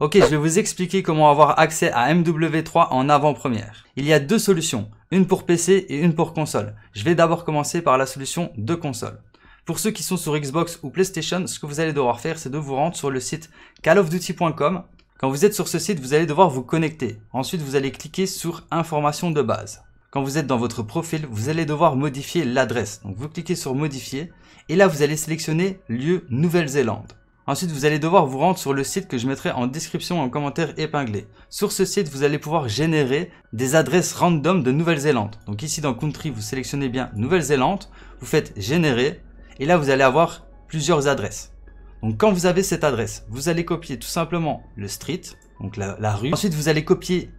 Ok, je vais vous expliquer comment avoir accès à MW3 en avant-première. Il y a deux solutions, une pour PC et une pour console. Je vais d'abord commencer par la solution de console. Pour ceux qui sont sur Xbox ou PlayStation, ce que vous allez devoir faire, c'est de vous rendre sur le site callofduty.com. Quand vous êtes sur ce site, vous allez devoir vous connecter. Ensuite, vous allez cliquer sur Informations de base. Quand vous êtes dans votre profil, vous allez devoir modifier l'adresse. Donc vous cliquez sur Modifier et là vous allez sélectionner Lieu Nouvelle-Zélande. Ensuite, vous allez devoir vous rendre sur le site que je mettrai en description en commentaire épinglé. Sur ce site, vous allez pouvoir générer des adresses random de Nouvelle-Zélande. Donc ici dans Country, vous sélectionnez bien Nouvelle-Zélande, vous faites Générer et là vous allez avoir plusieurs adresses. Donc quand vous avez cette adresse, vous allez copier tout simplement le street, donc la, la rue. Ensuite, vous allez copier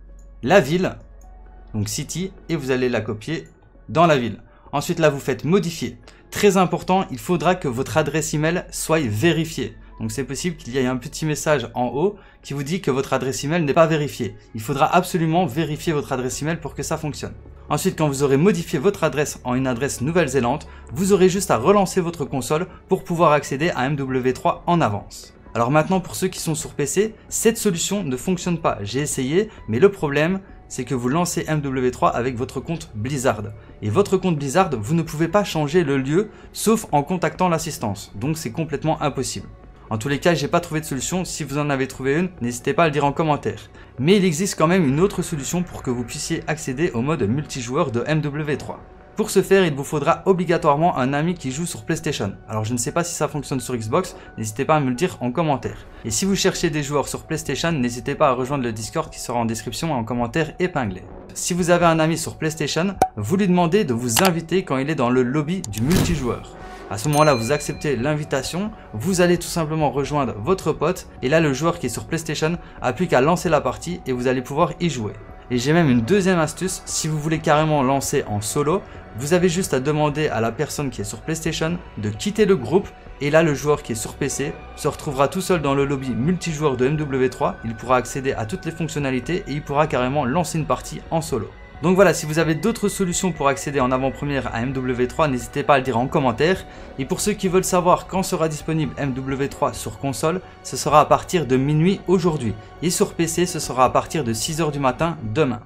la ville donc city, et vous allez la copier dans la ville. Ensuite là, vous faites modifier. Très important, il faudra que votre adresse email soit vérifiée. Donc c'est possible qu'il y ait un petit message en haut qui vous dit que votre adresse email n'est pas vérifiée. Il faudra absolument vérifier votre adresse email pour que ça fonctionne. Ensuite, quand vous aurez modifié votre adresse en une adresse Nouvelle-Zélande, vous aurez juste à relancer votre console pour pouvoir accéder à MW3 en avance. Alors maintenant, pour ceux qui sont sur PC, cette solution ne fonctionne pas. J'ai essayé, mais le problème, c'est que vous lancez MW3 avec votre compte Blizzard. Et votre compte Blizzard, vous ne pouvez pas changer le lieu sauf en contactant l'assistance. Donc c'est complètement impossible. En tous les cas, j'ai pas trouvé de solution. Si vous en avez trouvé une, n'hésitez pas à le dire en commentaire. Mais il existe quand même une autre solution pour que vous puissiez accéder au mode multijoueur de MW3. Pour ce faire, il vous faudra obligatoirement un ami qui joue sur PlayStation. Alors je ne sais pas si ça fonctionne sur Xbox, n'hésitez pas à me le dire en commentaire. Et si vous cherchez des joueurs sur PlayStation, n'hésitez pas à rejoindre le Discord qui sera en description et en commentaire épinglé. Si vous avez un ami sur PlayStation, vous lui demandez de vous inviter quand il est dans le lobby du multijoueur. À ce moment-là, vous acceptez l'invitation, vous allez tout simplement rejoindre votre pote, et là le joueur qui est sur PlayStation a plus qu'à lancer la partie et vous allez pouvoir y jouer. Et j'ai même une deuxième astuce, si vous voulez carrément lancer en solo, vous avez juste à demander à la personne qui est sur PlayStation de quitter le groupe et là le joueur qui est sur PC se retrouvera tout seul dans le lobby multijoueur de MW3, il pourra accéder à toutes les fonctionnalités et il pourra carrément lancer une partie en solo. Donc voilà, si vous avez d'autres solutions pour accéder en avant-première à MW3, n'hésitez pas à le dire en commentaire. Et pour ceux qui veulent savoir quand sera disponible MW3 sur console, ce sera à partir de minuit aujourd'hui. Et sur PC, ce sera à partir de 6h du matin demain.